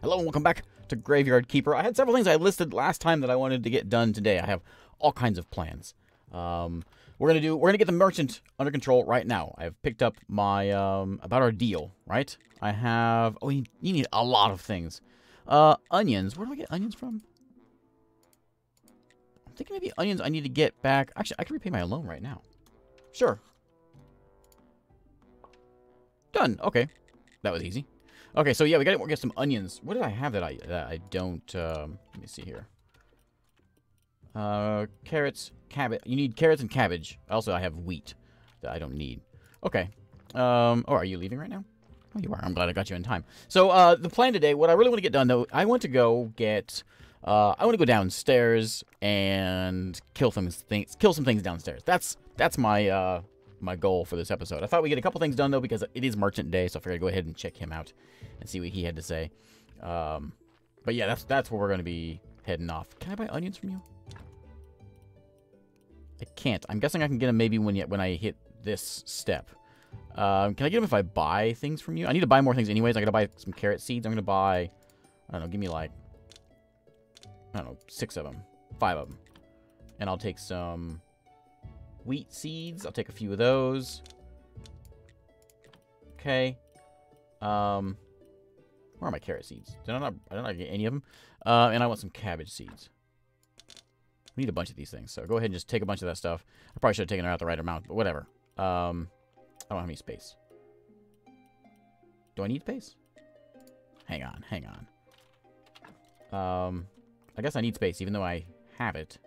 Hello and welcome back to Graveyard Keeper. I had several things I listed last time that I wanted to get done today. I have all kinds of plans. Um, we're gonna do. We're gonna get the merchant under control right now. I've picked up my um, about our deal. Right. I have. Oh, you, you need a lot of things. Uh, onions. Where do I get onions from? I'm thinking maybe onions. I need to get back. Actually, I can repay my loan right now. Sure. Done. Okay, that was easy. Okay, so yeah, we gotta get some onions. What did I have that I that I don't? Um, let me see here. Uh, carrots, cabbage. You need carrots and cabbage. Also, I have wheat that I don't need. Okay. Um. Oh, are you leaving right now? Oh, you are. I'm glad I got you in time. So, uh, the plan today, what I really want to get done though, I want to go get. Uh, I want to go downstairs and kill some things. Kill some things downstairs. That's that's my uh my goal for this episode. I thought we'd get a couple things done, though, because it is Merchant Day, so I figured I'd go ahead and check him out and see what he had to say. Um, but yeah, that's that's where we're going to be heading off. Can I buy onions from you? I can't. I'm guessing I can get them maybe when, when I hit this step. Um, can I get them if I buy things from you? I need to buy more things anyways. I got to buy some carrot seeds. I'm going to buy, I don't know, give me like, I don't know, six of them. Five of them. And I'll take some wheat seeds. I'll take a few of those. Okay. Um, where are my carrot seeds? Did I not, I did not get any of them? Uh, and I want some cabbage seeds. We need a bunch of these things, so go ahead and just take a bunch of that stuff. I probably should have taken it out the right amount, but whatever. Um, I don't have any space. Do I need space? Hang on, hang on. Um, I guess I need space, even though I have it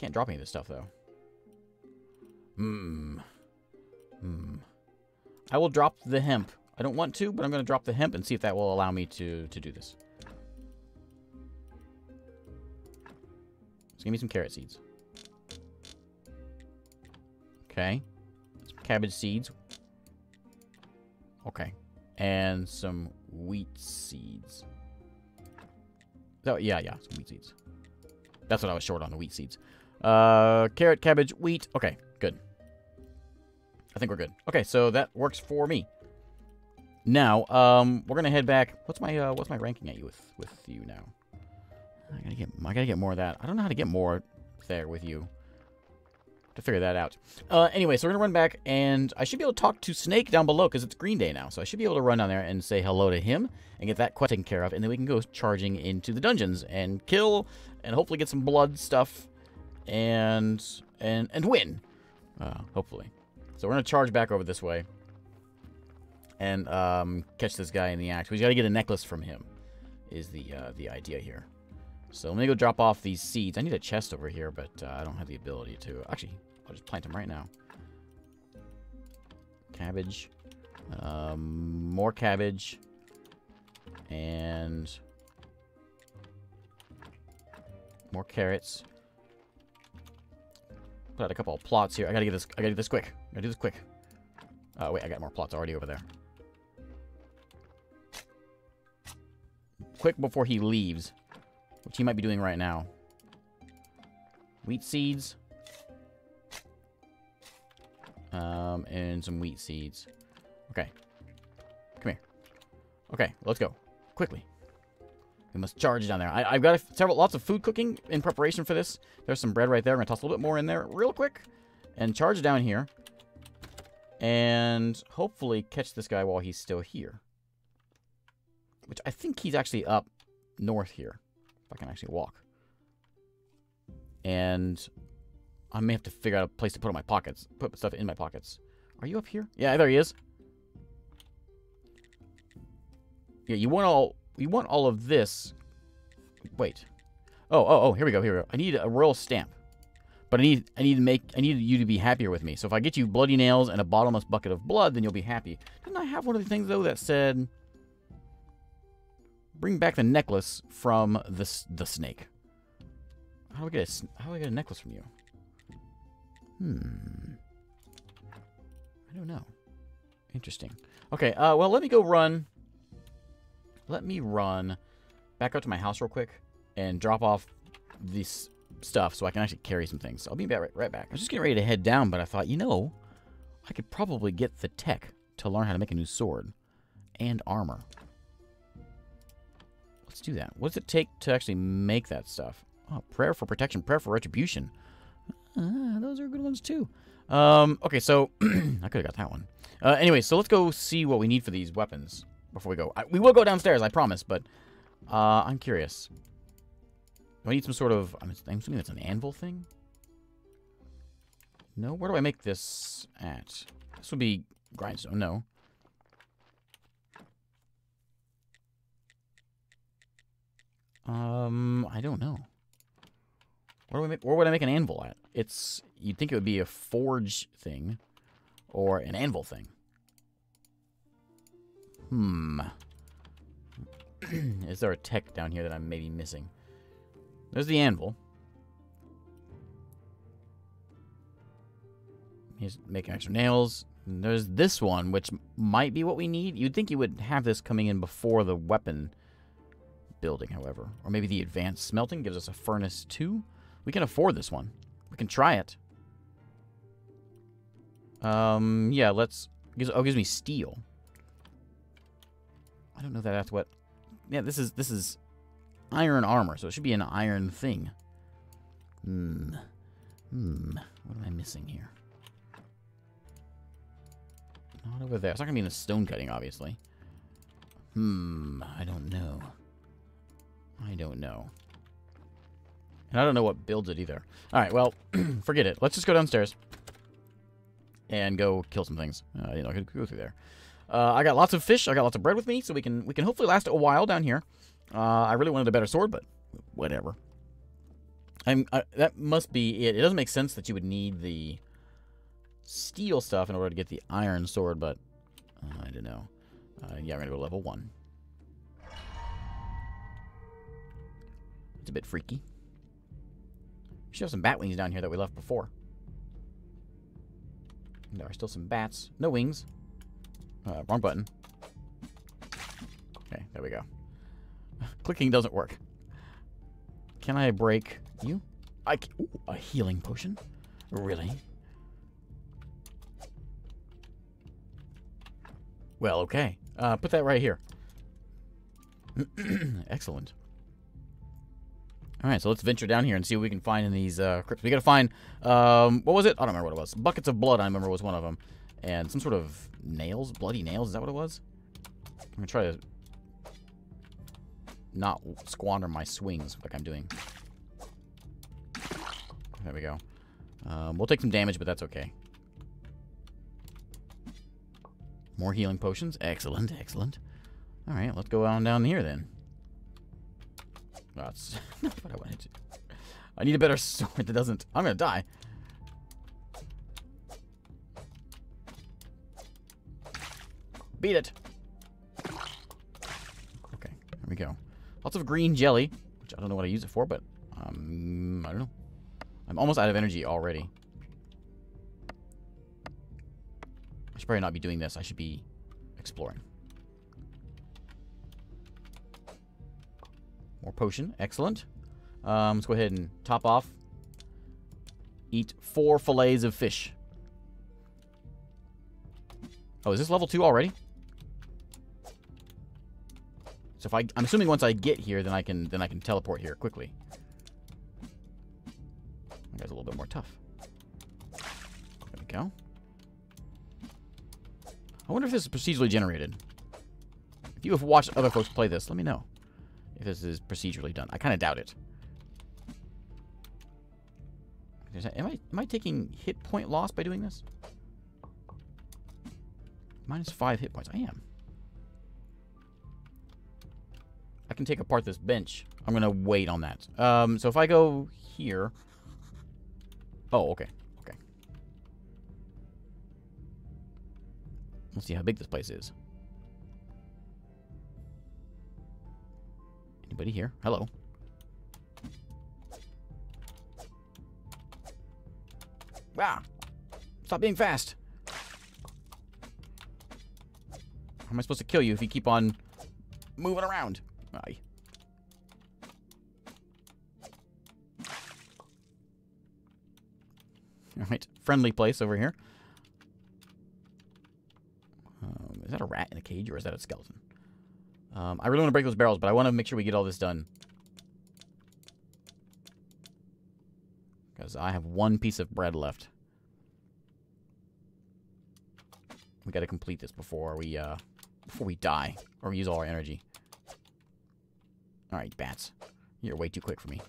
can't drop any of this stuff, though. Hmm. Hmm. I will drop the hemp. I don't want to, but I'm going to drop the hemp and see if that will allow me to, to do this. Give me some carrot seeds. Okay. Some cabbage seeds. Okay. And some wheat seeds. Oh, yeah, yeah, some wheat seeds. That's what I was short on, the wheat seeds. Uh, carrot, cabbage, wheat. Okay, good. I think we're good. Okay, so that works for me. Now, um, we're gonna head back. What's my uh, what's my ranking at you with with you now? I gotta get I gotta get more of that. I don't know how to get more there with you. To figure that out. Uh, anyway, so we're gonna run back, and I should be able to talk to Snake down below because it's Green Day now. So I should be able to run down there and say hello to him and get that quest taken care of, and then we can go charging into the dungeons and kill and hopefully get some blood stuff and and and win, uh, hopefully. So we're gonna charge back over this way and um, catch this guy in the act. We got to get a necklace from him. Is the uh, the idea here? So let me go drop off these seeds. I need a chest over here, but uh, I don't have the ability to. Actually, I'll just plant them right now. Cabbage, um, more cabbage, and more carrots put out a couple of plots here. I gotta get this. I gotta do this quick. I gotta do this quick. Oh wait, I got more plots already over there. Quick before he leaves, which he might be doing right now. Wheat seeds. Um, and some wheat seeds. Okay. Come here. Okay, let's go. Quickly. We must charge down there. I, have got a, several, lots of food cooking in preparation for this. There's some bread right there. I'm going to toss a little bit more in there real quick. And charge down here. And hopefully catch this guy while he's still here. Which I think he's actually up north here. If I can actually walk. And I may have to figure out a place to put in my pockets. Put stuff in my pockets. Are you up here? Yeah, there he is. Yeah, you want all we want all of this. Wait. Oh, oh, oh, here we go, here we go. I need a royal stamp. But I need I need to make I need you to be happier with me. So if I get you bloody nails and a bottomless bucket of blood, then you'll be happy. Didn't I have one of the things though that said bring back the necklace from the the snake? How do I get a, how do I get a necklace from you? Hmm. I don't know. Interesting. Okay, uh, well, let me go run let me run back up to my house real quick and drop off this stuff so I can actually carry some things. I'll be back right, right back. I was just getting ready to head down, but I thought, you know, I could probably get the tech to learn how to make a new sword and armor. let's do that. What does it take to actually make that stuff? Oh, prayer for protection, prayer for retribution. Uh, those are good ones too. Um, okay, so I could have got that one. Uh, anyway, so let's go see what we need for these weapons before we go. I, we will go downstairs, I promise, but uh, I'm curious. Do I need some sort of... I'm, assuming that's an anvil thing? No? Where do I make this at? This would be grindstone. No. Um, I don't know. Where, do we make, where would I make an anvil at? It's... You'd think it would be a forge thing. Or an anvil thing. Hmm. Is there a tech down here that I'm maybe missing? There's the anvil. He's making extra nails. And there's this one, which might be what we need. You'd think you would have this coming in before the weapon building, however. Or maybe the advanced smelting gives us a furnace too. We can afford this one. We can try it. Um, yeah, let's... Oh, gives me steel. I don't know that that's what... Yeah, this is this is iron armor, so it should be an iron thing. Hmm. Hmm. What am I missing here? Not over there. It's not going to be in the stone cutting, obviously. Hmm. I don't know. I don't know. And I don't know what builds it either. Alright, well, forget it. Let's just go downstairs. And go kill some things. Uh, you know, I could go through there. Uh, I got lots of fish. I got lots of bread with me, so we can we can hopefully last a while down here. Uh, I really wanted a better sword, but whatever. I'm I, that must be it. It doesn't make sense that you would need the steel stuff in order to get the iron sword, but uh, I don't know. Uh, yeah, we're gonna go level one. It's a bit freaky. We should have some bat wings down here that we left before. There are still some bats. No wings. Uh, wrong button. Okay, there we go. Clicking doesn't work. Can I break you? I ooh, a healing potion? Really? Well, okay. Uh, put that right here. Excellent. Alright, so let's venture down here and see what we can find in these uh, crypts. We gotta find, um, what was it? I don't remember what it was. Buckets of blood, I remember was one of them. And some sort of nails? Bloody nails? Is that what it was? I'm gonna try to not squander my swings like I'm doing. There we go. Um, we'll take some damage, but that's okay. More healing potions. Excellent, excellent. Alright, let's go on down here then. That's not what I wanted to. I need a better sword that doesn't... I'm gonna die. Beat it. Okay, there we go. Lots of green jelly, which I don't know what I use it for, but um, I don't know. I'm almost out of energy already. I should probably not be doing this. I should be exploring. More potion. Excellent. Um, let's go ahead and top off. Eat four fillets of fish. Oh, is this level two already? So if I, I'm assuming once I get here, then I can, then I can teleport here quickly. That guy's a little bit more tough. There we go. I wonder if this is procedurally generated. If you have watched other folks play this, let me know if this is procedurally done. I kind of doubt it. Am I, am I taking hit point loss by doing this? Minus five hit points. I am. Can take apart this bench. I'm going to wait on that. Um, so if I go here... Oh, okay. Okay. Let's see how big this place is. Anybody here? Hello. Wow. Stop being fast. How am I supposed to kill you if you keep on moving around? Aye. Alright, friendly place over here. Um, is that a rat in a cage or is that a skeleton? Um, I really want to break those barrels, but I want to make sure we get all this done. Because I have one piece of bread left. We got to complete this before we, uh, before we die. Or use all our energy. Alright, bats. You're way too quick for me.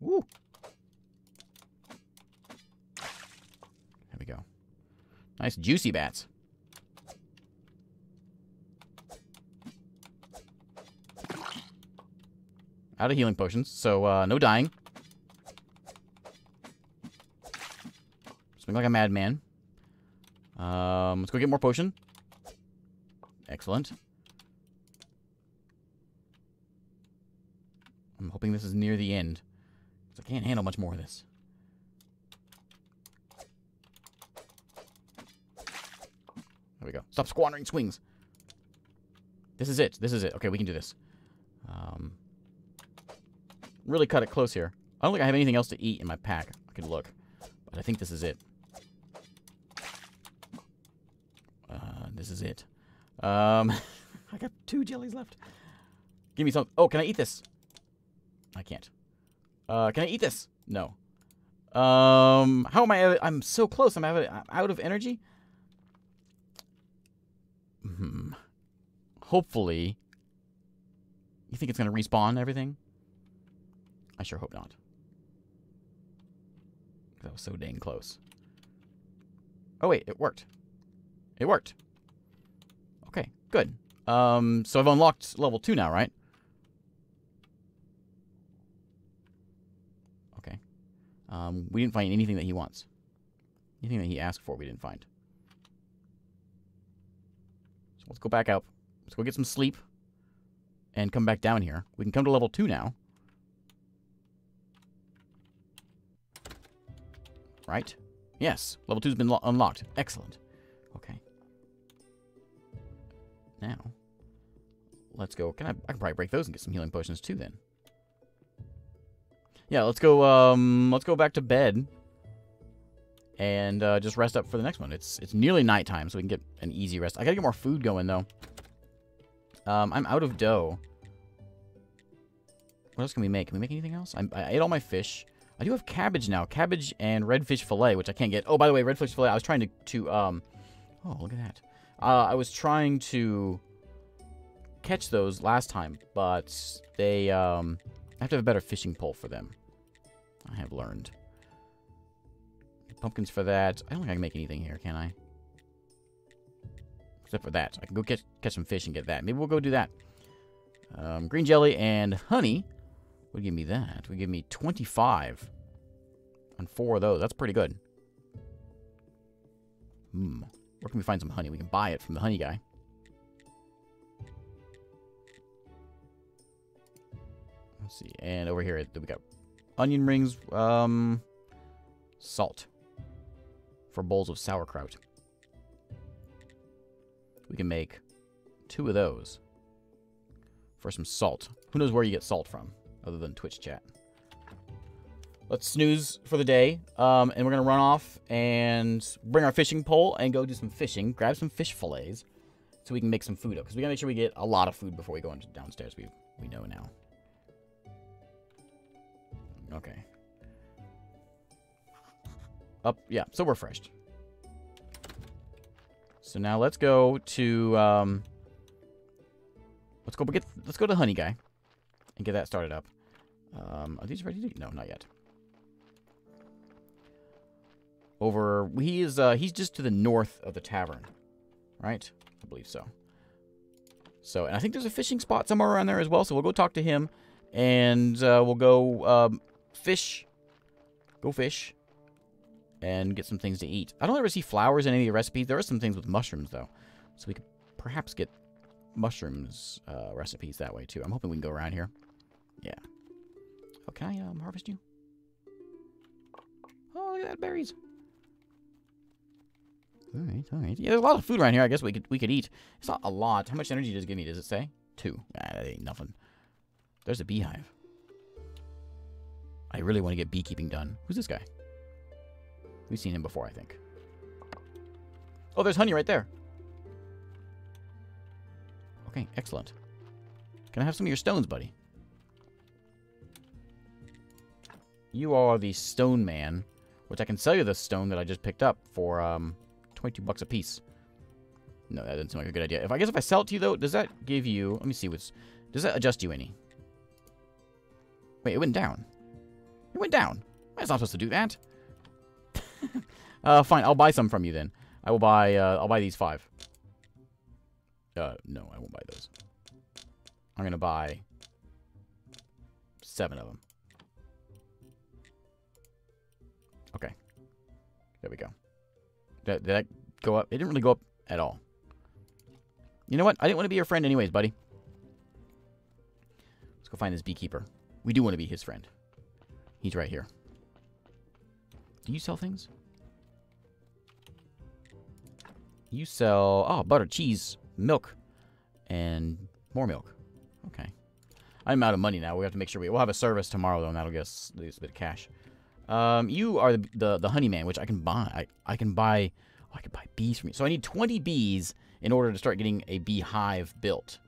Woo! There we go. Nice juicy bats. Out of healing potions, so uh, no dying. Swing like a madman. Um, let's go get more potion. Excellent. I'm hoping this is near the end. Because I can't handle much more of this. There we go. Stop squandering swings. This is it. This is it. Okay, we can do this. Um, really cut it close here. I don't think I have anything else to eat in my pack. I could look. But I think this is it. Uh, this is it. Um, I got two jellies left. Give me some. Oh, can I eat this? I can't. Uh, can I eat this? No. Um, how am I? I'm so close. I'm out of energy. Hmm. Hopefully. You think it's going to respawn everything? I sure hope not. That was so dang close. Oh, wait. It worked. It worked. Good. Um, so I've unlocked level 2 now, right? Okay. Um, we didn't find anything that he wants. Anything that he asked for, we didn't find. So let's go back up. Let's go get some sleep. And come back down here. We can come to level 2 now. Right? Yes. Level 2's been unlocked. Excellent. Now, let's go. Can I, I can probably break those and get some healing potions too then. Yeah, let's go, um, let's go back to bed. And, uh, just rest up for the next one. It's, it's nearly nighttime, so we can get an easy rest. I gotta get more food going, though. Um, I'm out of dough. What else can we make? Can we make anything else? I, I ate all my fish. I do have cabbage now. Cabbage and redfish fillet, which I can't get. Oh, by the way, redfish fillet, I was trying to, to um... Oh, look at that. Uh, I was trying to catch those last time, but they, um... I have to have a better fishing pole for them. I have learned. Pumpkins for that. I don't think I can make anything here, can I? Except for that. I can go catch, catch some fish and get that. Maybe we'll go do that. Um, green jelly and honey would give me that. Would give me 25 on four of those. That's pretty good. Hmm. Where can we find some honey? We can buy it from the honey guy. Let's see. And over here, we got onion rings, um, salt for bowls of sauerkraut. We can make two of those for some salt. Who knows where you get salt from? other than Twitch chat. Let's snooze for the day, um, and we're going to run off and bring our fishing pole and go do some fishing, grab some fish fillets, so we can make some food up. Because we got to make sure we get a lot of food before we go into downstairs, we, we know now. Okay. Up, yeah, so we're refreshed. So now let's go to, um, let's go get, let's go to Honey Guy and get that started up. Um, are these ready to... No, not yet. Over... He is, uh, he's just to the north of the tavern. Right? I believe so. So, and I think there's a fishing spot somewhere around there as well, so we'll go talk to him. And, uh, we'll go, um, fish. Go fish. And get some things to eat. I don't ever see flowers in any of the recipes. There are some things with mushrooms, though. So we could perhaps get mushrooms uh, recipes that way, too. I'm hoping we can go around here. Yeah. Oh, can I um, harvest you? Oh, look at that, berries. All right, all right. Yeah, there's a lot of food around here. I guess we could we could eat. It's not a lot. How much energy does it give me? Does it say? Two. Ah, that ain't nothing. There's a beehive. I really want to get beekeeping done. Who's this guy? We've seen him before, I think. Oh, there's honey right there. Okay, excellent. Can I have some of your stones, buddy? You are the stone man, which I can sell you the stone that I just picked up for um, 22 bucks a piece. No, that doesn't seem like a good idea. If I guess if I sell it to you though, does that give you? Let me see what's. Does that adjust you any? Wait, it went down. It went down. I was not supposed to do that. uh, fine. I'll buy some from you then. I will buy. Uh, I'll buy these five. Uh, no, I won't buy those. I'm gonna buy seven of them. Okay. There we go. Did, did that go up? It didn't really go up at all. You know what? I didn't want to be your friend anyways, buddy. Let's go find this beekeeper. We do want to be his friend. He's right here. Do you sell things? You sell... Oh, butter, cheese, milk, and more milk. Okay. I'm out of money now. We have to make sure we... We'll have a service tomorrow, though, and that'll get us a bit of cash. Um, you are the, the, the honey man, which I can buy. I, I can buy... Oh, I can buy bees from you. So I need 20 bees in order to start getting a beehive built.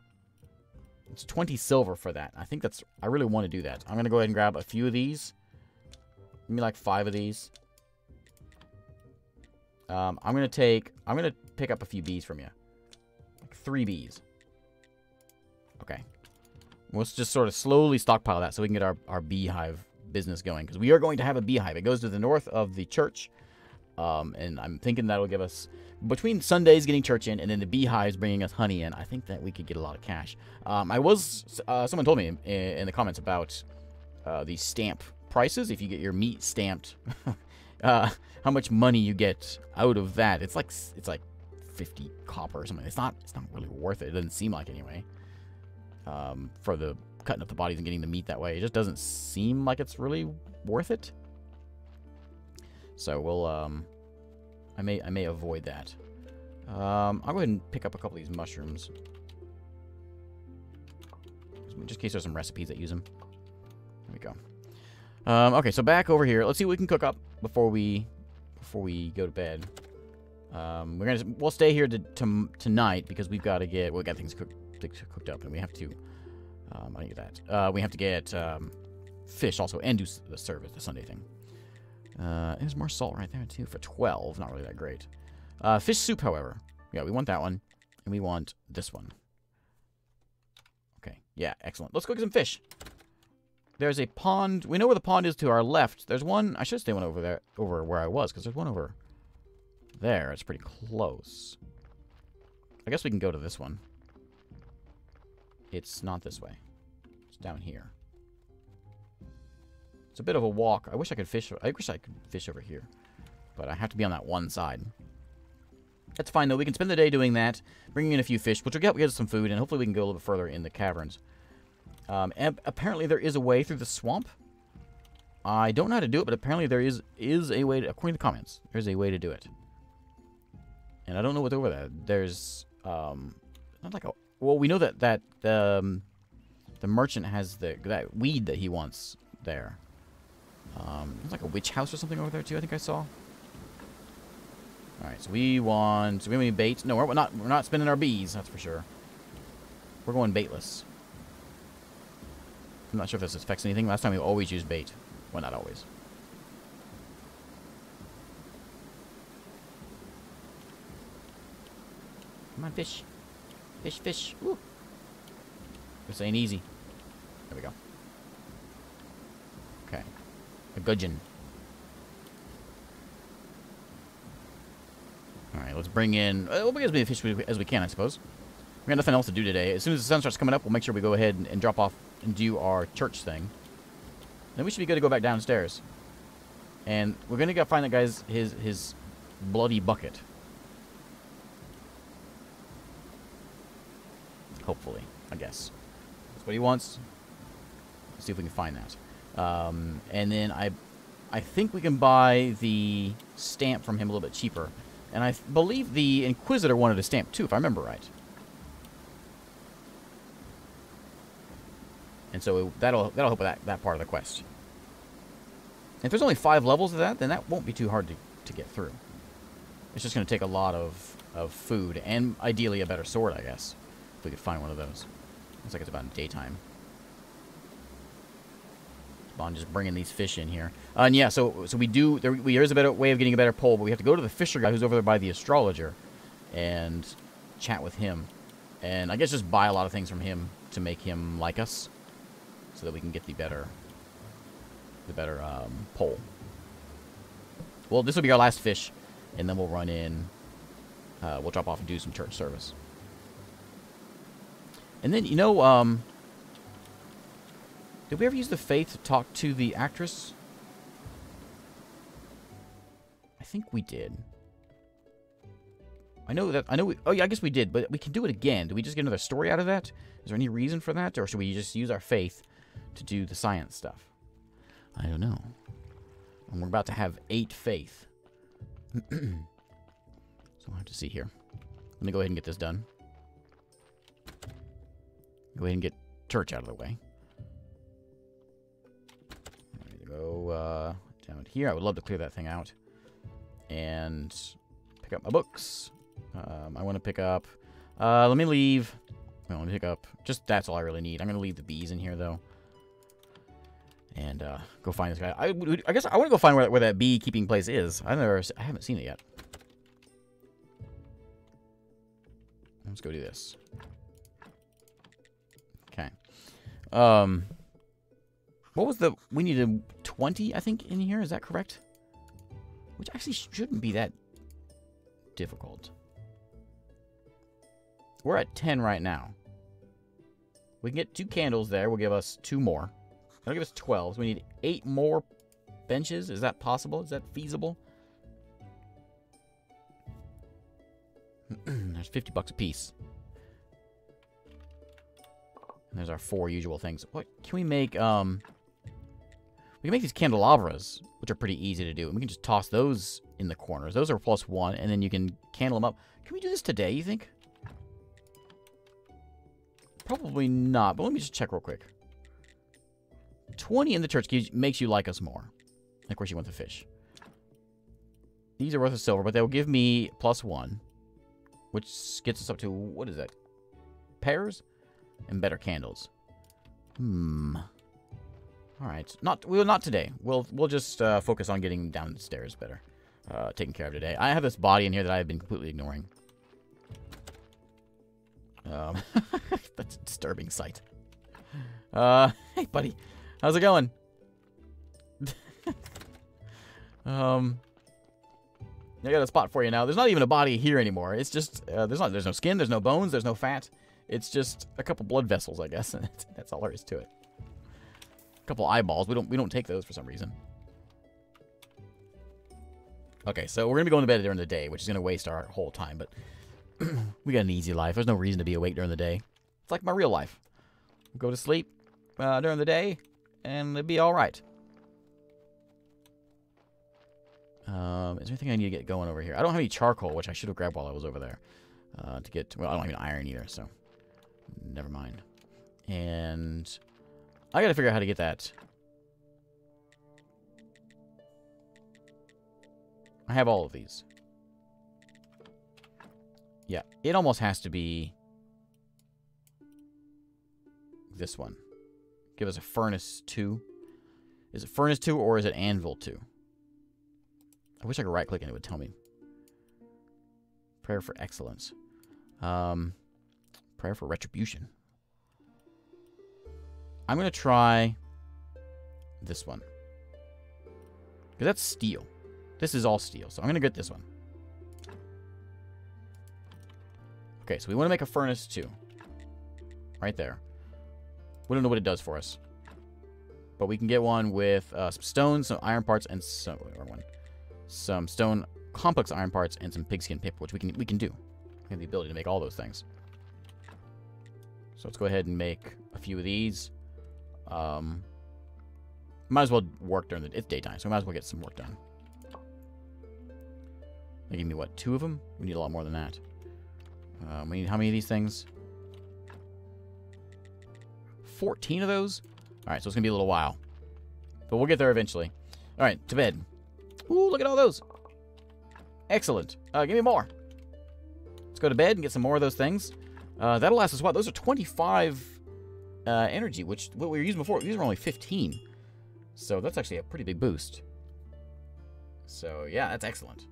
It's 20 silver for that. I think that's... I really want to do that. I'm to go ahead and grab a few of these. Give me like five of these. Um, I'm to take... I'm to pick up a few bees from you. Like three bees. Okay. Let's just sort of slowly stockpile that so we can get our, our beehive business going. Because we are going to have a beehive. It goes to the north of the church. Um, and I'm thinking that'll give us between Sundays getting church in and then the beehives bringing us honey in. I think that we could get a lot of cash. Um, I was uh, someone told me in, in the comments about uh, the stamp prices. If you get your meat stamped, uh, how much money you get out of that? It's like it's like 50 copper or something. It's not it's not really worth it. It doesn't seem like anyway. Um, for the cutting up the bodies and getting the meat that way, it just doesn't seem like it's really worth it. So we'll, um, I may, I may avoid that. Um, I'll go ahead and pick up a couple of these mushrooms. Just in case there's some recipes that use them. There we go. Um, okay, so back over here. Let's see what we can cook up before we, before we go to bed. Um, we're gonna, we'll stay here to, to tonight because we've got to get, we got things cooked, cooked up and we have to, um, I need that. Uh, we have to get, um, fish also and do the service, the Sunday thing. Uh, there's more salt right there, too, for 12. Not really that great. Uh, fish soup, however. Yeah, we want that one. And we want this one. Okay. Yeah, excellent. Let's go get some fish. There's a pond. We know where the pond is to our left. There's one. I should stay one over there, over where I was, because there's one over there. It's pretty close. I guess we can go to this one. It's not this way. It's down here. It's a bit of a walk. I wish I could fish. I wish I could fish over here. But I have to be on that one side. That's fine, though. We can spend the day doing that, bringing in a few fish, which will get, get us some food, and hopefully we can go a little bit further in the caverns. Um, apparently there is a way through the swamp. I don't know how to do it, but apparently there is is a way, to, according to the comments, there's a way to do it. And I don't know what's over there. There's, um, not like a, well, we know that, that, um, the merchant has the, that weed that he wants there. Um, there's like a witch house or something over there too. I think I saw. All right, so we want. We have any bait? No, we're not. We're not spending our bees. That's for sure. We're going baitless. I'm not sure if this affects anything. Last time we always used bait. Well, not always. Come on, fish. Fish, fish. Woo. This ain't easy. There we go. Okay. A gudgeon. Alright, let's bring in... Uh, we'll bring as many fish as we can, I suppose. We got nothing else to do today. As soon as the sun starts coming up, we'll make sure we go ahead and, and drop off and do our church thing. Then we should be good to go back downstairs. And we're going to go find that guy's his, his bloody bucket. Hopefully, I guess. That's what he wants. Let's see if we can find that. Um, and then I, I think we can buy the stamp from him a little bit cheaper. And I believe the Inquisitor wanted a stamp too, if I remember right. And so that'll that'll help with that, that part of the quest. If there's only five levels of that, then that won't be too hard to, to get through. It's just going to take a lot of of food, and ideally a better sword, I guess. If we could find one of those. Looks like it's about daytime. On just bringing these fish in here. Uh, and yeah, so so we do, there, we, there is a better way of getting a better pole, but we have to go to the fisher guy who's over there by the astrologer and chat with him. And I guess just buy a lot of things from him to make him like us so that we can get the better the better um, pole. Well, this will be our last fish, and then we'll run in. Uh, we'll drop off and do some church service. And then, you know, um, did we ever use the faith to talk to the actress? I think we did. I know that, I know we, oh yeah, I guess we did, but we can do it again. Do we just get another story out of that? Is there any reason for that? Or should we just use our faith to do the science stuff? I don't know. And we're about to have eight faith. so I'll have to see here. Let me go ahead and get this done. Go ahead and get church out of the way. go uh, down here. I would love to clear that thing out. And pick up my books. Um, I want to pick up... Uh, let me leave... Well, let me pick up... Just that's all I really need. I'm going to leave the bees in here, though. And uh, go find this guy. I, I guess I want to go find where, where that beekeeping place is. I never... I haven't seen it yet. Let's go do this. Um... What was the... We needed 20, I think, in here. Is that correct? Which actually shouldn't be that difficult. We're at 10 right now. We can get two candles there. Will give us two more. That'll give us 12. So we need eight more benches. Is that possible? Is that feasible? There's 50 bucks a piece. And there's our four usual things. What can we make? Um, we can make these candelabras, which are pretty easy to do. And we can just toss those in the corners. Those are plus one, and then you can candle them up. Can we do this today, you think? Probably not, but let me just check real quick. 20 in the church makes you like us more. of course, you want the fish. These are worth a silver, but they'll give me plus one. Which gets us up to, what is that? Pears? And better candles. Hmm. Alright. Not, well, not today. We'll, we'll just uh, focus on getting downstairs better. Uh, taken care of today. I have this body in here that I have been completely ignoring. Um, that's a disturbing sight. Uh, hey, buddy. How's it going? um, I got a spot for you now. There's not even a body here anymore. It's just, uh, there's not, there's no skin, there's no bones, there's no fat. It's just a couple blood vessels, I guess. that's all there is to it. A couple eyeballs. We don't, we don't take those for some reason. Okay, so we're gonna be going to bed during the day, which is gonna waste our whole time, but we got an easy life. There's no reason to be awake during the day. It's like my real life. Go to sleep uh, during the day, and it'd be all right. Um, is there anything I need to get going over here? I don't have any charcoal, which I should have grabbed while I was over there. Uh, to get, well, I don't have any iron either, so never mind. And I gotta figure out how to get that. I have all of these. Yeah, it almost has to be this one. Give us a furnace 2. Is it furnace 2 or is it anvil 2? I wish I could right click and it would tell me. Prayer for excellence. Um, prayer for retribution. I'm going to try this one. Because that's steel. This is all steel, so I'm going to get this one. Okay, so we want to make a furnace too. Right there. We don't know what it does for us. But we can get one with uh, some stone, some iron parts, and some, Or one, some stone complex iron parts, and some pigskin paper, which we can we can do. We have the ability to make all those things. So let's go ahead and make a few of these. Um, might as well work during the... It's daytime, so we might as well get some work done. They give me, what, two of them? We need a lot more than that. Um, we need how many of these things? 14 of those? Alright, so it's going to be a little while. But we'll get there eventually. Alright, to bed. Ooh, look at all those. Excellent. Uh, give me more. Let's go to bed and get some more of those things. Uh, that'll last us what? Those are 25 uh, energy, which what we were using before, these were only 15. So that's actually a pretty big boost. So yeah, that's excellent.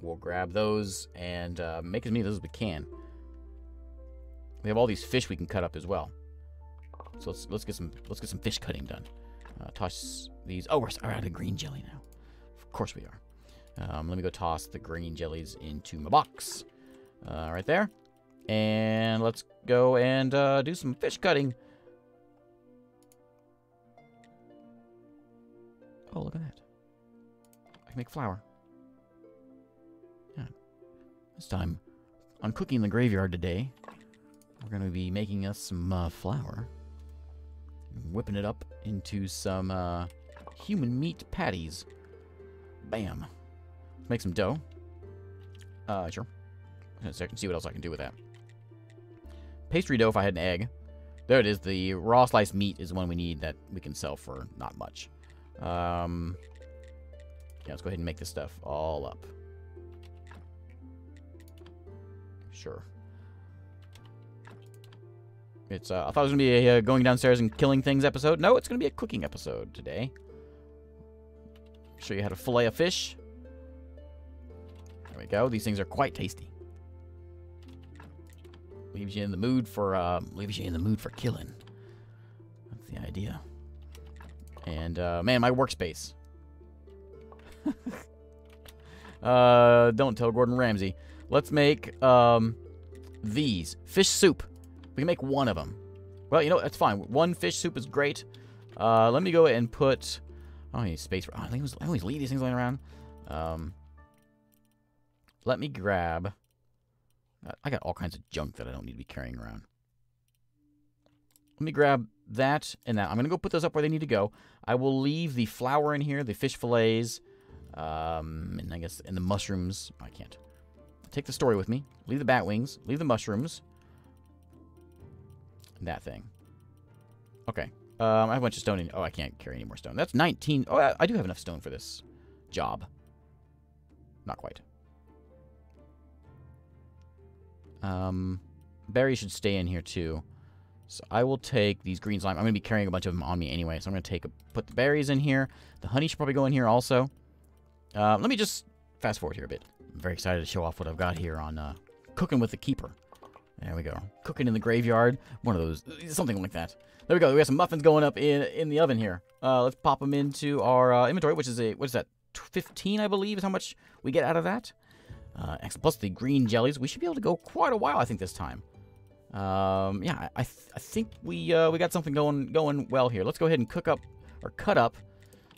We'll grab those and uh, make as many of those as we can. We have all these fish we can cut up as well. So let's let's get some let's get some fish cutting done. Uh, toss these. Oh, we're, out of green jelly now. Of course we are. Um, let me go toss the green jellies into my box. Uh, right there. And let's go and uh, do some fish cutting. Oh, look at that. I can make flour. Yeah. This time, on Cooking in the Graveyard today, we're going to be making us some uh, flour. Whipping it up into some uh, human meat patties. Bam. Make some dough. Uh, sure. I can see what else I can do with that. Pastry dough if I had an egg. There it is. The raw sliced meat is the one we need that we can sell for not much. Um, yeah, let's go ahead and make this stuff all up. Sure. It's uh, I thought it was gonna be a uh, going downstairs and killing things episode. No, it's gonna be a cooking episode today. Show you how to fillet a fish. There we go. These things are quite tasty. Leaves you in the mood for uh, leaves you in the mood for killing. That's the idea. And uh, man, my workspace. uh, don't tell Gordon Ramsay. Let's make um, these fish soup. We can make one of them. Well, you know that's fine. One fish soup is great. Uh, let me go and put. Oh, I need space for. Oh, I think I always leave these things laying around. Um, let me grab. I got all kinds of junk that I don't need to be carrying around. Let me grab that and that. I'm going to go put those up where they need to go. I will leave the flour in here, the fish fillets, um, and I guess, and the mushrooms. I can't. Take the story with me. Leave the bat wings. Leave the mushrooms. That thing. Okay. Um, I have a bunch of stone in. Oh, I can't carry any more stone. That's 19. Oh, I, I do have enough stone for this job. Not quite. Um, berries should stay in here too. So I will take these green slime. I'm going to be carrying a bunch of them on me anyway. So I'm going to take a, put the berries in here. The honey should probably go in here also. Uh, let me just fast forward here a bit. I'm very excited to show off what I've got here on uh, Cooking with the Keeper. There we go. Cooking in the graveyard. One of those. Something like that. There we go. We got some muffins going up in in the oven here. Uh, let's pop them into our uh, inventory, which is a, what is that? 15, I believe, is how much we get out of that. Uh, plus the green jellies. We should be able to go quite a while, I think, this time. Um, yeah, I, th I think we uh, we got something going going well here. Let's go ahead and cook up or cut up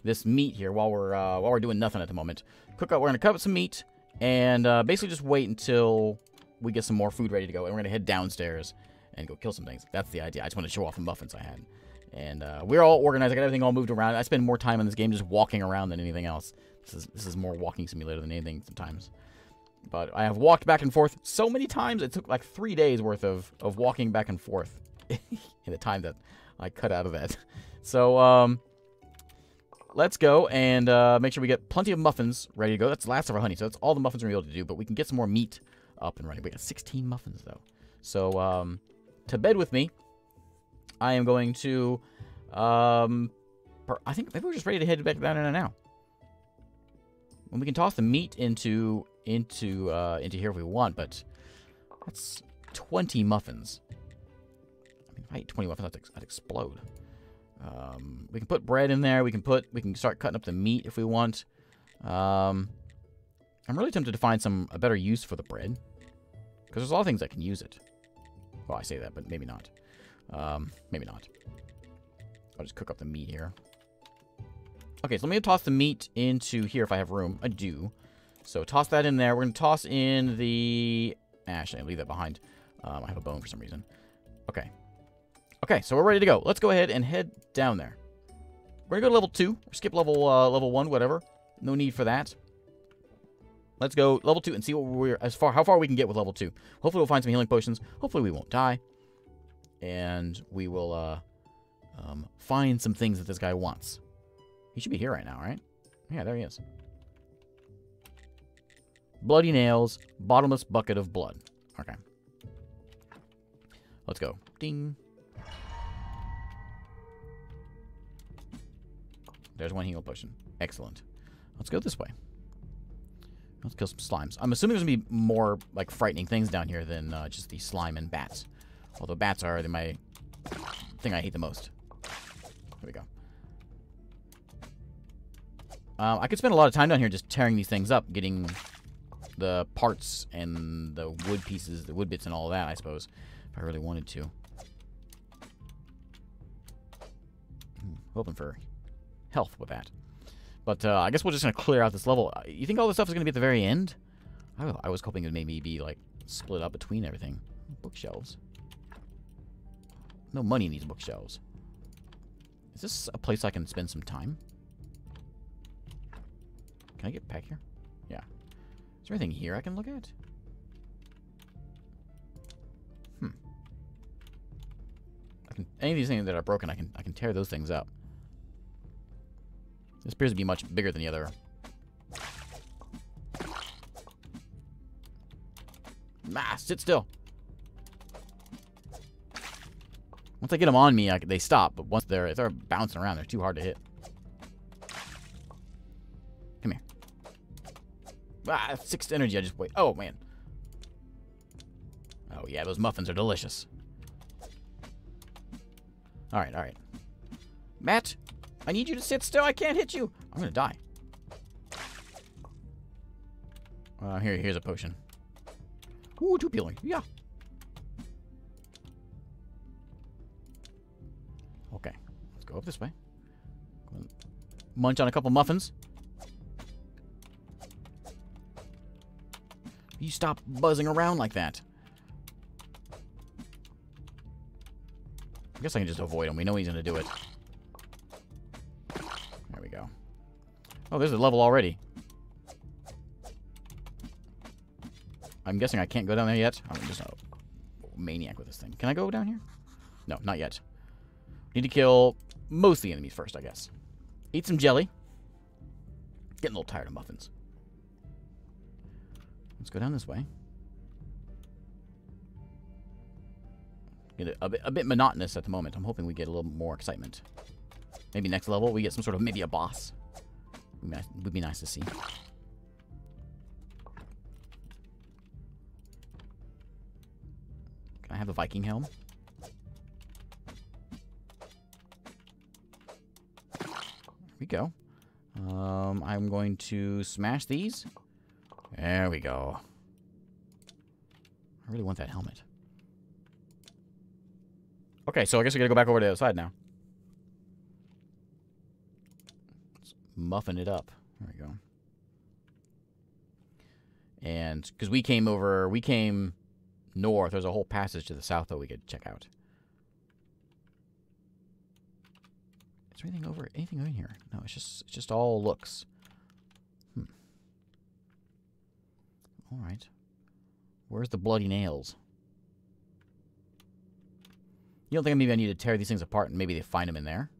this meat here while we're uh, while we're doing nothing at the moment. Cook up. We're gonna cut up some meat and uh, basically just wait until we get some more food ready to go, and we're gonna head downstairs and go kill some things. That's the idea. I just want to show off the muffins I had. And uh, we're all organized. I got everything all moved around. I spend more time in this game just walking around than anything else. This is this is more walking simulator than anything sometimes. But I have walked back and forth so many times, it took like three days worth of, of walking back and forth in the time that I cut out of that. So, um, let's go and uh, make sure we get plenty of muffins ready to go. That's the last of our honey, so that's all the muffins we're able to do, but we can get some more meat up and running. We got 16 muffins, though. So, um, to bed with me, I am going to, um, I think maybe we're just ready to head back down there now. And we can toss the meat into into uh, into here if we want, but that's 20 muffins. I mean, if I eat 20 muffins, I'd, I'd explode. Um, we can put bread in there. We can put we can start cutting up the meat if we want. Um, I'm really tempted to find some a better use for the bread because there's a lot of things I can use it. Well, I say that, but maybe not. Um, maybe not. I'll just cook up the meat here. Okay, so let me toss the meat into here if I have room. I do. So toss that in there. We're going to toss in the... Actually, leave that behind. Um, I have a bone for some reason. Okay. Okay, so we're ready to go. Let's go ahead and head down there. We're going to go to level 2. Or skip level uh, level 1, whatever. No need for that. Let's go level 2 and see what we're... as far How far we can get with level 2. Hopefully we'll find some healing potions. Hopefully we won't die. And we will uh, um, find some things that this guy wants. He should be here right now, right? Yeah, there he is. Bloody nails, bottomless bucket of blood. Okay. Let's go. Ding. There's one heal potion. Excellent. Let's go this way. Let's kill some slimes. I'm assuming there's going to be more, like, frightening things down here than uh, just the slime and bats. Although bats are my thing I hate the most. There we go. Uh, I could spend a lot of time down here just tearing these things up, getting the parts and the wood pieces, the wood bits and all that, I suppose, if I really wanted to. Hmm, hoping for health with that. But uh, I guess we're just going to clear out this level. Uh, you think all this stuff is going to be at the very end? I, I was hoping it would maybe be, like, split up between everything. Bookshelves. No money in these bookshelves. Is this a place I can spend some time? Can I get back here? Is there anything here I can look at? Hmm. I can any of these things that are broken, I can I can tear those things up. This appears to be much bigger than the other. Ah, sit still. Once I get them on me, I, they stop. But once they're they're bouncing around, they're too hard to hit. Ah, six energy. I just wait. Oh man. Oh yeah, those muffins are delicious. All right, all right. Matt, I need you to sit still. I can't hit you. I'm gonna die. Uh, here, here's a potion. Ooh, two peeling. Yeah. Okay, let's go up this way. Munch on a couple muffins. You stop buzzing around like that. I guess I can just avoid him. We know he's going to do it. There we go. Oh, there's a level already. I'm guessing I can't go down there yet. I'm just a maniac with this thing. Can I go down here? No, not yet. Need to kill most of the enemies first, I guess. Eat some jelly. Getting a little tired of muffins. Let's go down this way. Get a, bit, a bit monotonous at the moment. I'm hoping we get a little more excitement. Maybe next level we get some sort of, maybe a boss. Would be nice to see. Can I have a Viking helm? Here we go. Um, I'm going to smash these. There we go. I really want that helmet. Okay, so I guess we gotta go back over to the other side now. muffin it up. There we go. And because we came over, we came north. There's a whole passage to the south that we could check out. Is there anything over anything in here? No, it's just it's just all looks. All right. Where's the bloody nails? You don't think maybe I need to tear these things apart and maybe they find them in there?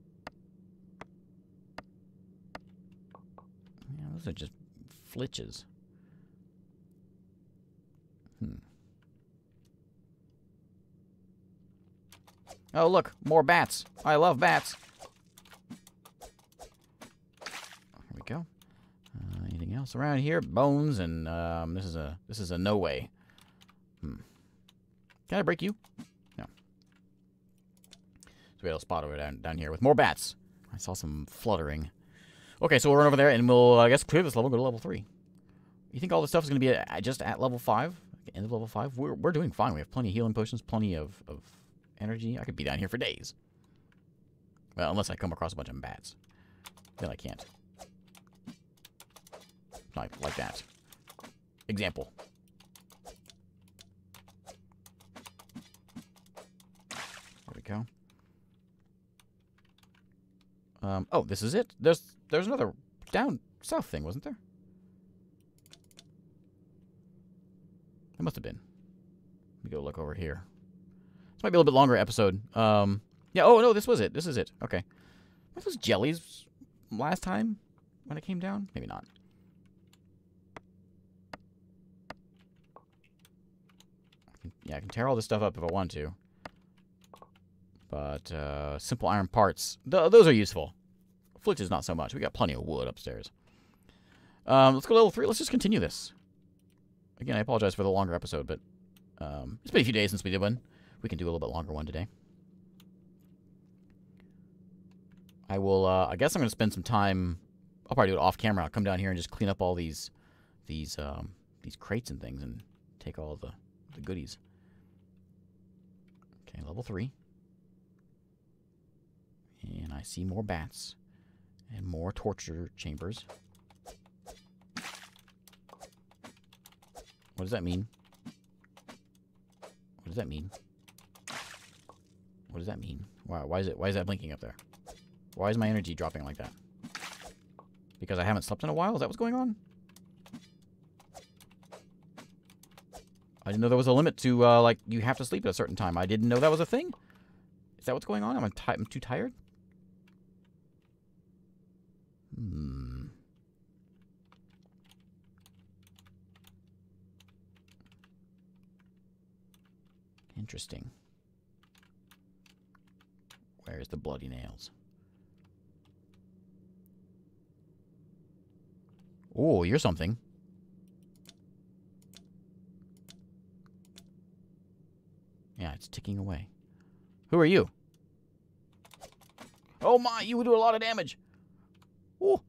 Those are just flitches. Hmm. Oh, look, more bats. I love bats. Here we go. Uh, anything around here? Bones and um, this is a this is a no way. Hmm. Can I break you? No. So we have a spot over down down here with more bats. I saw some fluttering. Okay, so we'll run over there and we'll, I guess, clear this level, go to level 3. You think all this stuff is going to be at, just at level 5? End of level 5? We're, we're doing fine. We have plenty of healing potions, plenty of, of energy. I could be down here for days. Well, unless I come across a bunch of bats. Then I can't. Like, like that. Example. There we go. Um, oh, this is it. There's there's another down south thing, wasn't there? It must have been. Let me go look over here. This might be a little bit longer episode. Um, yeah. Oh no, this was it. This is it. Okay. What was jellies last time when it came down? Maybe not. Yeah, I can tear all this stuff up if I want to. But, uh, simple iron parts, th those are useful. Flint is not so much. We got plenty of wood upstairs. Um, let's go to level 3. Let's just continue this. Again, I apologize for the longer episode, but um, it's been a few days since we did one. We can do a little bit longer one today. I will, uh, I guess I'm going to spend some time, I'll probably do it off camera. I'll come down here and just clean up all these, these, um, these crates and things and take all the, the goodies. Okay, level 3. And I see more bats. And more torture chambers. What does that mean? What does that mean? What does that mean? Why, why is it why is that blinking up there? Why is my energy dropping like that? Because I haven't slept in a while? Is that what's going on? I didn't know there was a limit to, uh, like, you have to sleep at a certain time. I didn't know that was a thing. Is that what's going on? Am I am too tired? Hmm. Interesting. Where's the bloody nails? Oh, you're something. Yeah, it's ticking away. Who are you? Oh my, you would do a lot of damage. Oh.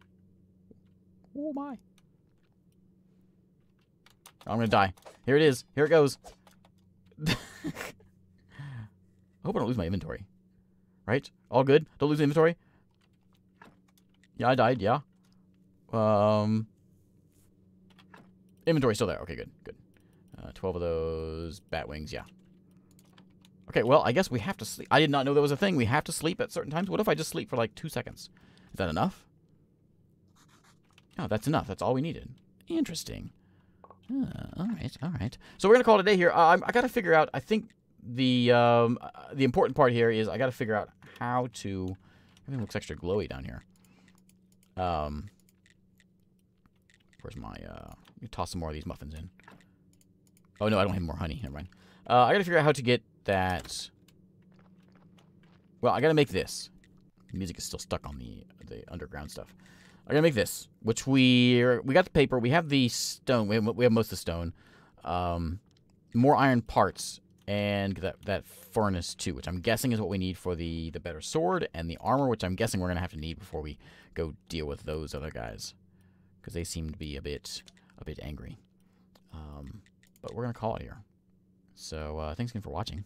Oh my. I'm gonna die. Here it is. Here it goes. I hope I don't lose my inventory. Right? All good? Don't lose inventory? Yeah, I died, yeah. Um, Inventory still there. Okay, good, good. Uh, 12 of those bat wings, yeah. Okay, well, I guess we have to sleep. I did not know there was a thing. We have to sleep at certain times. What if I just sleep for like two seconds? Is that enough? Oh, that's enough. That's all we needed. Interesting. Uh, all right, all right. So we're gonna call it a day here. Uh, I got to figure out. I think the um, uh, the important part here is I got to figure out how to. Everything looks extra glowy down here. Um, where's my? Uh, let me toss some more of these muffins in. Oh no, I don't have more honey. Never mind. Uh, I got to figure out how to get that. Well, I got to make this. The music is still stuck on the the underground stuff. I'm gonna make this, which we we got the paper, we have the stone, we have, we have most of the stone, um, more iron parts, and that that furnace too, which I'm guessing is what we need for the the better sword and the armor, which I'm guessing we're gonna have to need before we go deal with those other guys, because they seem to be a bit a bit angry. Um, but we're gonna call it here. So uh, thanks again for watching,